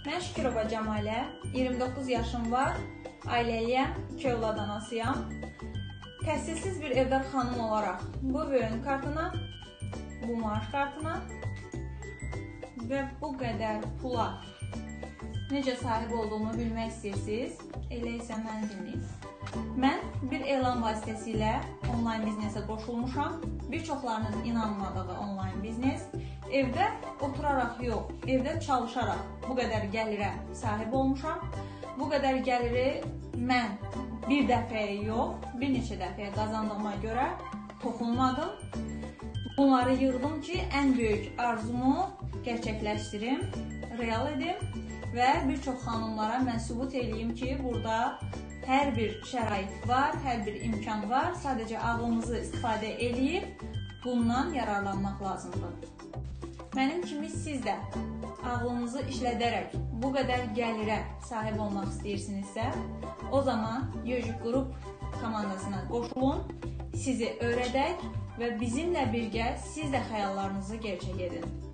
Mən Şükürova Cəmalə, 29 yaşım var, ailəliyəm, 2 övlad anasıyam. Təhsilsiz bir evdar xanım olaraq bu böyün kartına, bu maaş kartına və bu qədər pula necə sahib olduğumu bilmək istəyirsiniz? Elə isə məni dinləyin. Mən bir elan vasitəsilə onlayn biznesə qoşulmuşam. Bir çoxlarınızın inanmadığı onlayn biznes. Evdə oturaraq yox, evdə çalışaraq bu qədər gəlirə sahib olmuşam. Bu qədər gəliri mən bir dəfəyə yox, bir neçə dəfəyə qazandığıma görə toxunmadım. Bunları yığdım ki, ən böyük arzumu gerçəkləşdirim, real edim və bir çox xanımlara mən sübut eləyim ki, burada hər bir şərait var, hər bir imkan var. Sadəcə ağlımızı istifadə eləyib bundan yararlanmaq lazımdır. Mənim kimi siz də ağlınızı işlədərək bu qədər gəlirə sahib olmaq istəyirsinizsə, o zaman Yojik qrup komandasına qoşulun, sizi öyrədək və bizimlə birgə siz də xəyallarınızı gerçək edin.